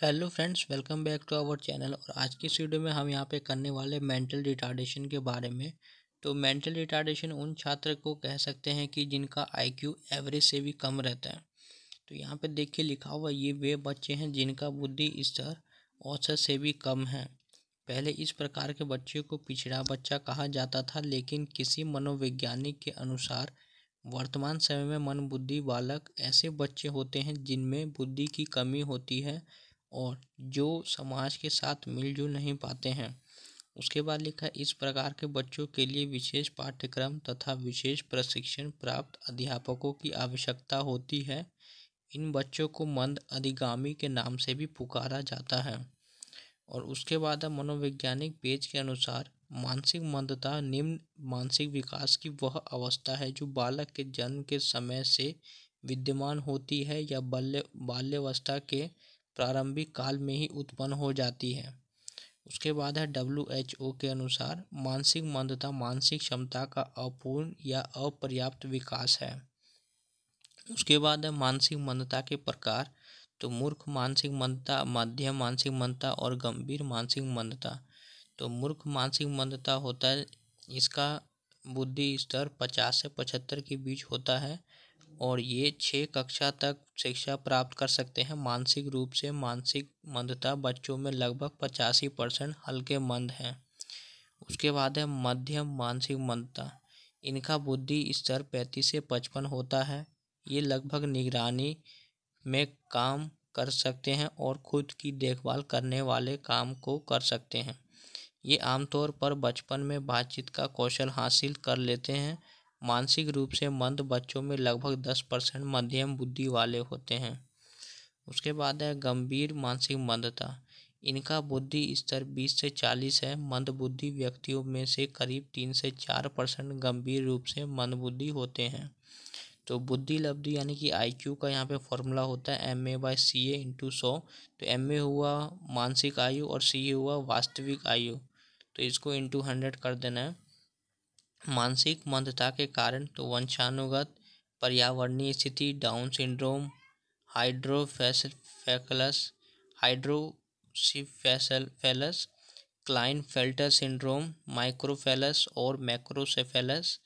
Hello friends, welcome back to our channel. और आज की इस वीडियो में हम यहाँ पे करने वाले मेंटल रिटार्डेशन के बारे में। तो मेंटल रिटार्डेशन उन छात्र को कह सकते हैं कि जिनका आईक्यू एवरेज से भी कम रहता है। तो यहाँ पे देखिए लिखा हुआ ये वे बच्चे हैं जिनका बुद्धि स्तर औसत से भी कम है। पहले इस प्रकार के बच्चे को पिछड़ा बच्चा कहा जाता था, लेकिन किसी मनोवैज्ञानिक के अनुसार वर्तमान समय में मन बुद्धि बालक ऐसे बच्चे होते हैं जिनमें बुद्धि की कमी होती है। और जो समाज के साथ मिलजुल नहीं पाते हैं। उसके बाद लिखा, इस प्रकार के बच्चों के लिए विशेष पाठ्यक्रम तथा विशेष प्रशिक्षण प्राप्त अध्यापकों की आवश्यकता होती है। इन बच्चों को मंद अधिगामी के नाम से भी पुकारा जाता है। और उसके बाद मनोवैज्ञानिक पेज के अनुसार, मानसिक मंदता, निम्न मानसिक विकास की वह अवस्था है जो बालक के जन्म के समय से विद्यमान होती है या बाल्य, बाल्यावस्था के प्रारंभिक काल में ही उत्पन्न हो जाती है। उसके बाद है डब्ल्यू एच ओ के अनुसार मानसिक मंदता, मानसिक क्षमता का अपूर्ण या अपर्याप्त विकास है। उसके बाद है मानसिक मंदता के प्रकार। तो मूर्ख मानसिक मंदता, मध्यम मानसिक मंदता और गंभीर मानसिक मंदता। तो मूर्ख मानसिक मंदता होता है, इसका बुद्धि स्तर पचास से पचहत्तर के बीच होता है। और ये छः कक्षा तक शिक्षा प्राप्त कर सकते हैं। मानसिक रूप से मानसिक मंदता बच्चों में लगभग पचासी परसेंट हल्के मंद हैं। उसके बाद है मध्यम मानसिक मंदता। इनका बुद्धि स्तर पैंतीस से पचपन होता है। ये लगभग निगरानी में काम कर सकते हैं और खुद की देखभाल करने वाले काम को कर सकते हैं। ये आमतौर पर बचपन में बातचीत का कौशल हासिल कर लेते हैं। मानसिक रूप से मंद बच्चों में लगभग दस परसेंट मध्यम बुद्धि वाले होते हैं। उसके बाद है गंभीर मानसिक मंदता। इनका बुद्धि स्तर बीस से चालीस है। मंद बुद्धि व्यक्तियों में से करीब तीन से चार परसेंट गंभीर रूप से मंद बुद्धि होते हैं। तो बुद्धि लब्धि यानी कि आईक्यू का यहाँ पे फॉर्मूला होता है। M A by C A into सौ। तो एम ए हुआ मानसिक आयु और सी ए हुआ वास्तविक आयु। तो इसको इंटू हंड्रेड कर देना है। मानसिक मंदता के कारण तो वंशानुगत पर्यावरणीय स्थिति, Down syndrome, hydrocephalus hydrocephalus Klinefelter syndrome, microcephalus और मैक्रोसेफेलस,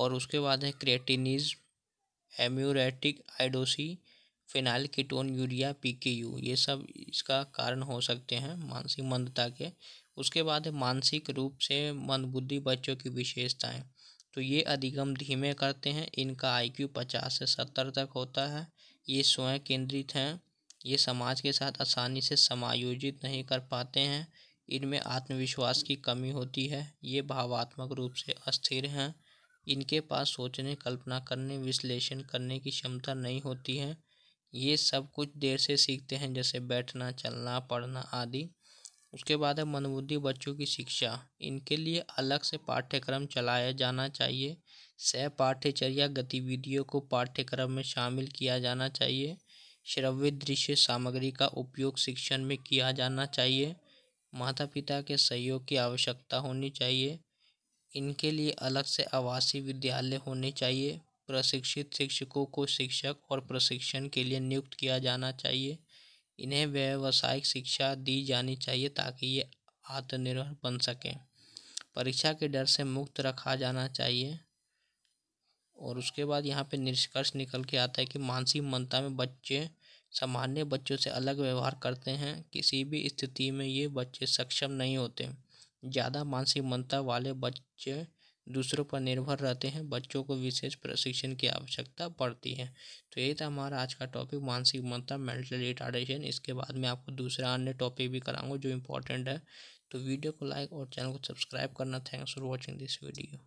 और उसके बाद है cretinism amaurotic idiocy phenylketonuria, PKU, ये सब इसका कारण हो सकते हैं मानसिक मंदता के। उसके बाद मानसिक रूप से मंदबुद्धि बच्चों की विशेषताएँ। तो ये अधिगम धीमे करते हैं, इनका आईक्यू पचास से सत्तर तक होता है। ये स्वयं केंद्रित हैं, ये समाज के साथ आसानी से समायोजित नहीं कर पाते हैं। इनमें आत्मविश्वास की कमी होती है, ये भावात्मक रूप से अस्थिर हैं। इनके पास सोचने, कल्पना करने, विश्लेषण करने की क्षमता नहीं होती है। ये सब कुछ देर से सीखते हैं, जैसे बैठना, चलना, पढ़ना आदि। उसके बाद है मंदबुद्धि बच्चों की शिक्षा। इनके लिए अलग से पाठ्यक्रम चलाया जाना चाहिए। सह पाठ्यचर्या गतिविधियों को पाठ्यक्रम में शामिल किया जाना चाहिए। श्रव्य दृश्य सामग्री का उपयोग शिक्षण में किया जाना चाहिए। माता पिता के सहयोग की आवश्यकता होनी चाहिए। इनके लिए अलग से आवासीय विद्यालय होने चाहिए। प्रशिक्षित शिक्षकों को शिक्षक और प्रशिक्षण के लिए नियुक्त किया जाना चाहिए। इन्हें व्यावसायिक शिक्षा दी जानी चाहिए ताकि ये आत्मनिर्भर बन सकें। परीक्षा के डर से मुक्त रखा जाना चाहिए। और उसके बाद यहाँ पे निष्कर्ष निकल के आता है कि मानसिक मनता में बच्चे, सामान्य बच्चों से अलग व्यवहार करते हैं। किसी भी स्थिति में ये बच्चे सक्षम नहीं होते। ज़्यादा मानसिक मनता वाले बच्चे दूसरों पर निर्भर रहते हैं, बच्चों को विशेष प्रशिक्षण की आवश्यकता पड़ती है। तो यही था हमारा आज का टॉपिक मानसिक ममता मेंटल रिटार्डेशन इसके बाद में आपको दूसरा अन्य टॉपिक भी कराऊँगा जो इम्पोर्टेंट है। तो वीडियो को लाइक और चैनल को सब्सक्राइब करना। Thanks for watching this video